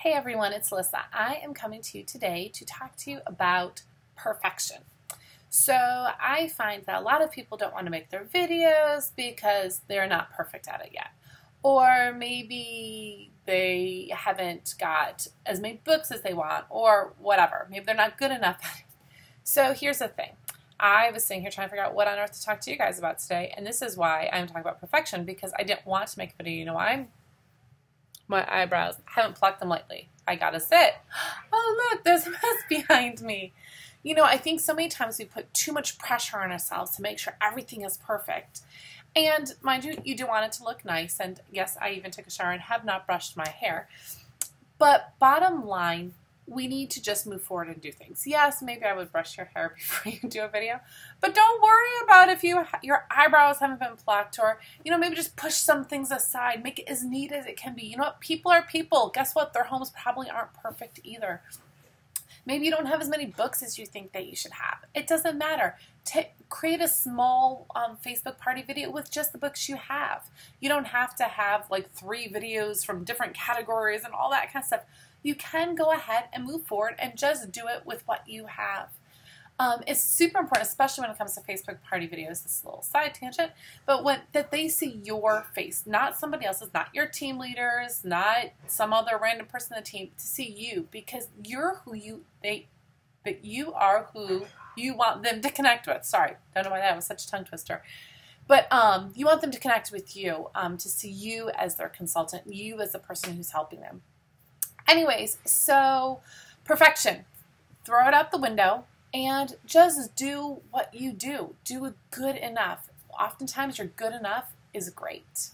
Hey everyone, it's Alyssa. I am coming to you today to talk to you about perfection. So, I find that a lot of people don't want to make their videos because they're not perfect at it yet. Or maybe they haven't got as many books as they want, or whatever. Maybe they're not good enough at it. So, here's the thing I was sitting here trying to figure out what on earth to talk to you guys about today, and this is why I'm talking about perfection because I didn't want to make a video. You know why? My eyebrows. I haven't plucked them lately. I gotta sit. Oh, look, there's a mess behind me. You know, I think so many times we put too much pressure on ourselves to make sure everything is perfect. And mind you, you do want it to look nice. And yes, I even took a shower and have not brushed my hair. But bottom line, we need to just move forward and do things. Yes, maybe I would brush your hair before you do a video, but don't worry about if you your eyebrows haven't been plucked or you know maybe just push some things aside, make it as neat as it can be. You know what? People are people. Guess what? Their homes probably aren't perfect either. Maybe you don't have as many books as you think that you should have. It doesn't matter. Create a small um, Facebook party video with just the books you have. You don't have to have like three videos from different categories and all that kind of stuff you can go ahead and move forward and just do it with what you have. Um, it's super important, especially when it comes to Facebook party videos. This little side tangent, but when that they see your face, not somebody else's, not your team leaders, not some other random person on the team, to see you because you're who you they that you are who you want them to connect with. Sorry, don't know why that was such a tongue twister. But um, you want them to connect with you, um, to see you as their consultant, you as the person who's helping them. Anyways, so perfection. Throw it out the window and just do what you do. Do good enough. Oftentimes, your good enough is great.